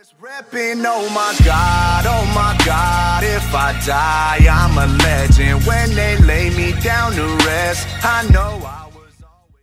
Reppin', oh my God, oh my God, if I die, I'm a legend. When they lay me down to rest, I know I